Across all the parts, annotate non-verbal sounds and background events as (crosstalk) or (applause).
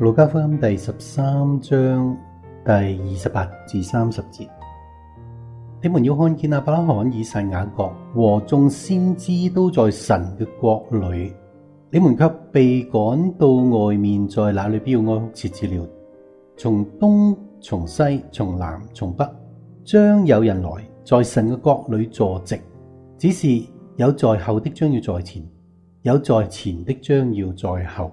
路加福音第十三章第二十八至三十節，你們要看見阿伯拉罕、以撒、雅各和眾先知都在神嘅國裏，你們卻被趕到外面，在那裏必要哀哭切齒了。從東、從西、從南、從北，將有人來在神嘅國裏坐席，只是有在後的將要在前，有在前的將要在後。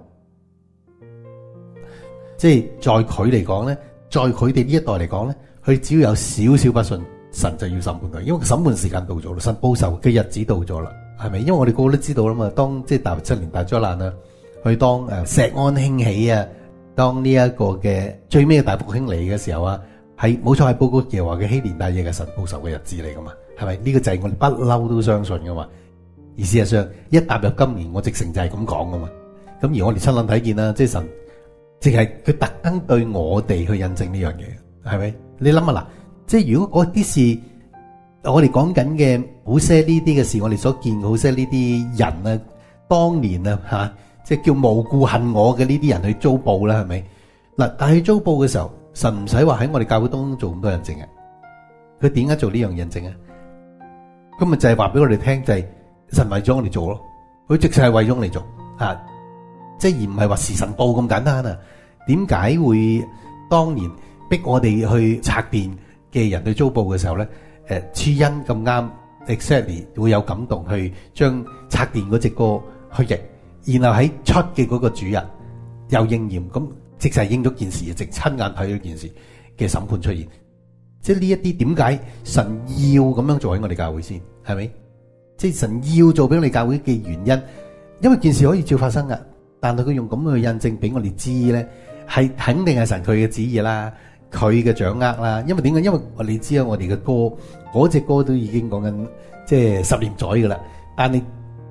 即係在佢嚟講咧，在佢哋呢一代嚟講咧，佢只要有少少不信，神就要審判佢，因為審判時間到咗啦，神報仇嘅日子到咗啦，係咪？因為我哋個個都知道啦嘛，當即係踏入七年大災難啦，去當誒錫安興起啊，當呢一個嘅最尾嘅大復興嚟嘅時候啊，係冇錯係報告耶和華嘅禧年大夜嘅神報仇嘅日子嚟噶嘛，係咪？呢個就係我哋不嬲都相信噶嘛，而事實上一踏入今年，我直成就係咁講噶嘛，咁而我哋親眼睇見啦，即係神。淨係佢特登對我哋去印證呢樣嘢，係咪？你諗下嗱，即系如果嗰啲事，我哋講緊嘅好些呢啲嘅事，我哋所見好些呢啲人啊，當年啊吓，即系叫無故恨我嘅呢啲人去遭報啦，係咪？嗱，但係去遭報嘅時候，神唔使話喺我哋教會當中做咁多印證嘅，佢點解做呢樣印證啊？咁咪就係話俾我哋聽，就係神為咗我哋做咯，佢直情係為咗我哋做啊。即係而唔係話時辰報咁簡單啊？點解會當年逼我哋去拆電嘅人去租報嘅時候咧？誒，次恩咁啱，exactly 會有感動去將拆電嗰隻歌去譯，然後喺出嘅嗰個主人又應驗，咁即係應咗件事，直親眼睇咗件事嘅審判出現。即係呢一啲點解神要咁樣做喺我哋教會先？係咪？即係神要做俾我哋教會嘅原因，因為件事可以照發生噶。但系佢用咁樣去印證俾我哋知咧，係肯定係神佢嘅旨意啦，佢嘅掌握啦。因為點解？因為我哋知啊，我哋嘅歌嗰隻歌都已經講緊即係十年載噶啦。但係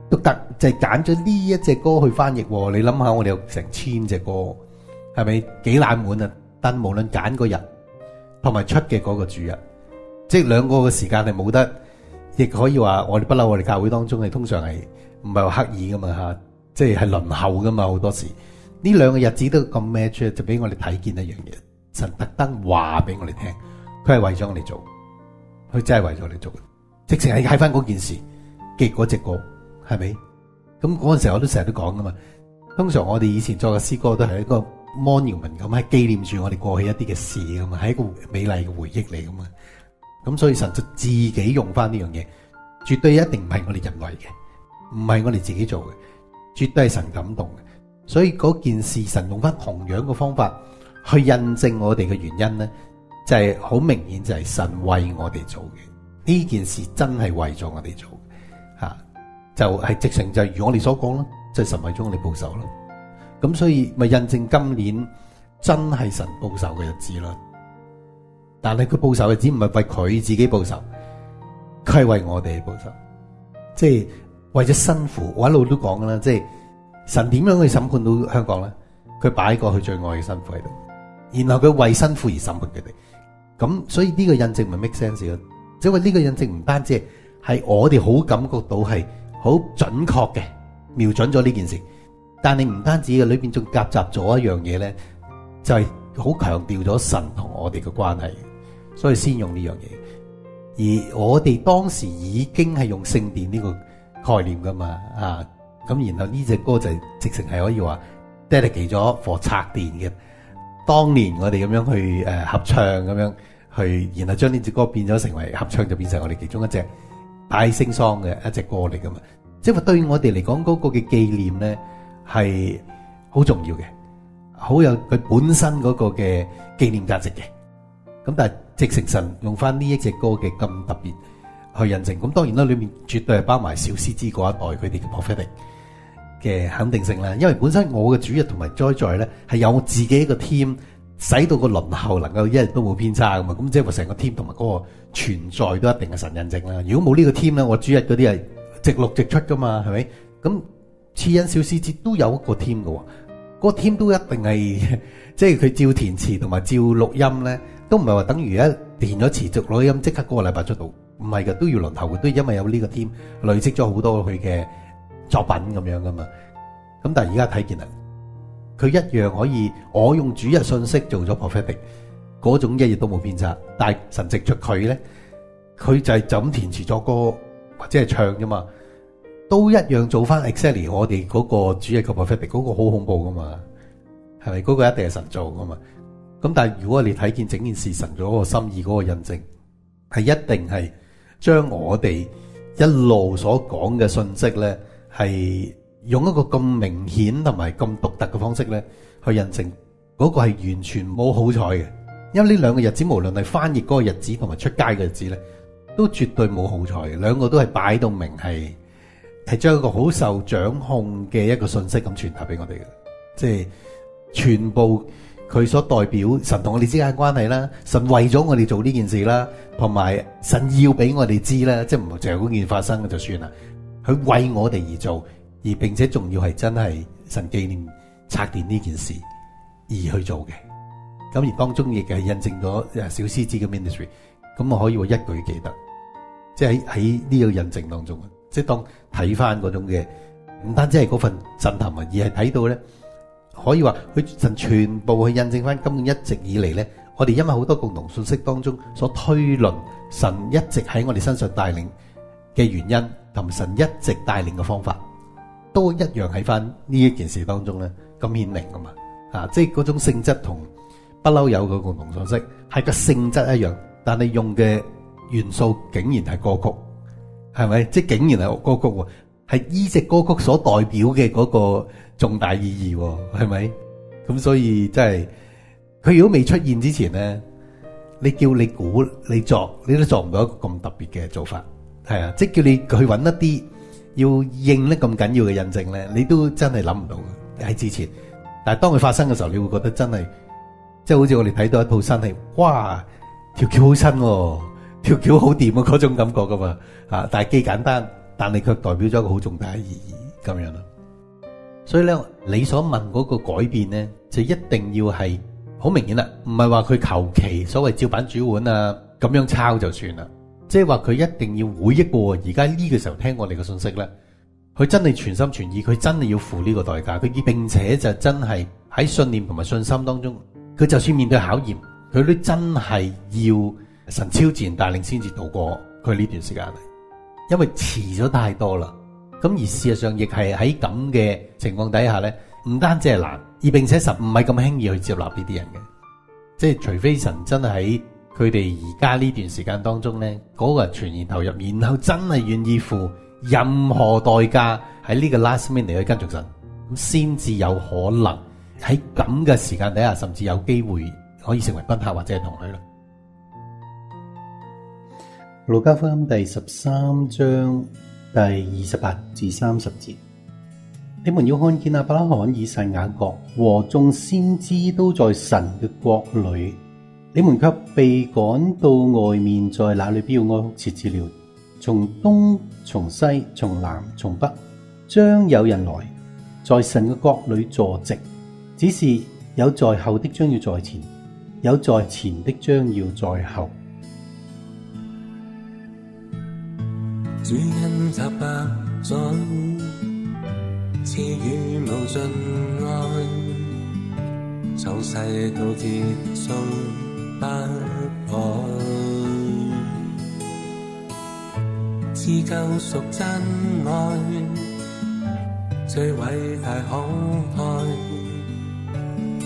獨特就係揀咗呢一隻歌去翻譯。你諗下，我哋有成千隻歌，係咪幾冷門啊？但無論揀個人同埋出嘅嗰個主人，即係兩個嘅時間係冇得，亦可以話我哋不嬲。我哋教會當中係通常係唔係話刻意噶嘛吓。即係輪候噶嘛，好多時呢兩個日子都咁 match，就俾我哋睇見一樣嘢。神特登話俾我哋聽，佢係為咗我哋做，佢真係為咗我哋做，直情係喺翻嗰件事，結果隻歌係咪？咁嗰陣時我都成日都講噶嘛。通常我哋以前作嘅詩歌都係一個 monument 咁，係紀念住我哋過去一啲嘅事噶嘛，係一個美麗嘅回憶嚟噶嘛。咁所以神就自己用翻呢樣嘢，絕對一定唔係我哋人為嘅，唔係我哋自己做嘅。絕對係神感動嘅，所以嗰件事神用翻同樣嘅方法去印證我哋嘅原因咧，就係好明顯就係神為我哋做嘅呢件事，真係為咗我哋做吓，就係直情就係如我哋所講啦，就係神為咗我哋報仇咯。咁所以咪印證今年真係神報仇嘅日子咯。但係佢報仇嘅日子唔係為佢自己報仇，佢係為我哋報仇，即係。為咗辛苦，我一路都講噶啦，即係神點樣去審判到香港咧？佢擺過佢最愛嘅辛苦喺度，然後佢為辛苦而審判佢哋。咁所以呢個印證咪 make sense 咯？因為呢個印證唔單止係我哋好感覺到係好準確嘅瞄準咗呢件事，但係唔單止嘅裏邊仲夾雜咗一樣嘢咧，就係好強調咗神同我哋嘅關係，所以先用呢樣嘢。而我哋當時已經係用聖殿呢個。概念噶嘛啊，咁然後呢隻歌就直情係可以話 dedicate 咗 for 拆電嘅。當年我哋咁樣去誒合唱咁樣去，然後將呢隻歌變咗成為合唱，就變成我哋其中一隻大聲喪嘅一隻歌嚟噶嘛。即係話對我哋嚟講嗰個嘅紀念咧係好重要嘅，好有佢本身嗰個嘅紀念價值嘅。咁但係直成神用翻呢一隻歌嘅咁特別。去印證，咁當然啦，裏面絕對係包埋小獅子嗰一代佢哋嘅 prophetic 嘅肯定性啦。因為本身我嘅主日同埋栽在咧係有我自己一個 team，使到個輪候能夠一日都冇偏差噶嘛。咁即係話成個 team 同埋嗰個存在都一定係神印證啦。如果冇呢個 team 咧，我主日嗰啲係直錄直出噶嘛，係咪？咁次恩小獅子都有一個 team 噶，嗰個 team 都一定係 (laughs) 即係佢照填詞同埋照錄音咧，都唔係話等於一填咗詞續錄音即刻嗰個禮拜出到。唔係嘅，都要輪候嘅，都因為有呢個 team 累積咗好多佢嘅作品咁樣噶嘛。咁但係而家睇見啦，佢一樣可以，我用主日信息做咗 prophetic，嗰種一日都冇偏差。但係神藉着佢咧，佢就係就咁填詞作歌或者係唱啫嘛，都一樣做翻 exactly 我哋嗰個主日嘅 prophetic，嗰個好恐怖噶嘛，係咪？嗰、個一定係神做噶嘛。咁但係如果你睇見整件事神嗰個心意嗰個印證，係一定係將我哋一路所講嘅信息咧，係用一個咁明顯同埋咁獨特嘅方式咧，去印證嗰個係完全冇好彩嘅。因為呢兩個日子，無論係翻譯嗰個日子同埋出街嘅日子咧，都絕對冇好彩嘅。兩個都係擺到明係係將一個好受掌控嘅一個信息咁傳達俾我哋嘅，即係全部。佢所代表神同我哋之間嘅關係啦，神為咗我哋做呢件事啦，同埋神要俾我哋知啦，即係唔係就係嗰件發生嘅就算啦。佢為我哋而做，而並且仲要係真係神紀念拆電呢件事而去做嘅。咁而當中亦係印證咗小獅子嘅 ministry，咁我可以話一句記得，即係喺呢個印證當中，即係當睇翻嗰種嘅，唔單止係嗰份震撼啊，而係睇到咧。可以話佢神全部去印證翻，根本一直以嚟咧，我哋因為好多共同信息當中所推論，神一直喺我哋身上帶領嘅原因，同神一直帶領嘅方法，都一樣喺翻呢一件事當中咧咁顯明噶嘛，啊，即係嗰種性質同不嬲有個共同信息，係個性質一樣，但係用嘅元素竟然係歌曲，係咪？即係竟然係歌曲喎，係呢隻歌曲所代表嘅嗰個。重大意義係咪？咁所以真係佢如果未出現之前咧，你叫你估你作，你都作唔到一個咁特別嘅做法，係啊！即系叫你去揾一啲要应得咁緊要嘅印證咧，你都真係諗唔到喺之前。但係當佢發生嘅時候，你會覺得真係即系好似我哋睇到一套新戲，哇！條橋好新，條橋好掂啊！嗰種感覺噶嘛啊！但係既簡單，但你卻代表咗一個好重大嘅意義咁樣咯。所以咧，你所問嗰個改變咧，就一定要係好明顯啦，唔係話佢求其所謂照板煮碗啊，咁樣抄就算啦。即係話佢一定要回憶過，而家呢個時候聽我哋嘅信息咧，佢真係全心全意，佢真係要付呢個代價，佢並且就真係喺信念同埋信心當中，佢就算面對考驗，佢都真係要神超自然帶領先至度過佢呢段時間嚟，因為遲咗太多啦。咁而事實上亦係喺咁嘅情況底下咧，唔單止係難，而並且神唔係咁輕易去接納呢啲人嘅，即係除非神真係喺佢哋而家呢段時間當中咧，嗰個人全然投入，然後真係願意付任何代價喺呢個 last minute 去跟住神，咁先至有可能喺咁嘅時間底下，甚至有機會可以成為賓客或者係同類啦。路加福音第十三章。第二十八至三十節，你們要看見阿伯拉罕、以撒、雅各和眾先知都在神嘅國裏，你們卻被趕到外面，在那裏必要哀哭切齒了。從東、從西、從南、從北，將有人來，在神嘅國裏坐席，只是有在後的將要在前，有在前的將要在後。主恩澤百載，賜予無盡愛，從世到結束不改，賜救贖真愛，最偉大慷慨，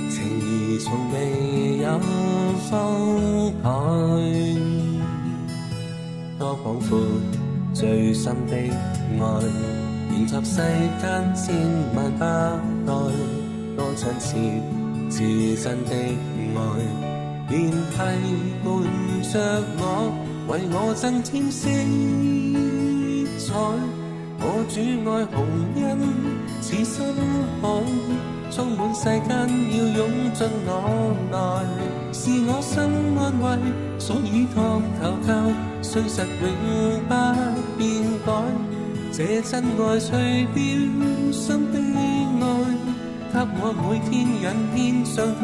情義從未有分開，多廣闊。最深的愛，延集世間千萬百代，多親切至真的愛，連繫伴着我，為我增添色彩。我主愛洪恩似深海，充滿世間要湧進我內，是我心安慰，所以托投靠。雖實永不變改，這真愛除掉心的愛，給我每天引獻上同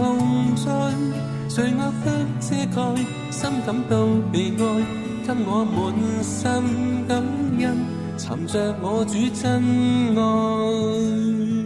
在，罪惡得遮蓋，心感到被愛，給我滿心感恩，尋着我主真愛。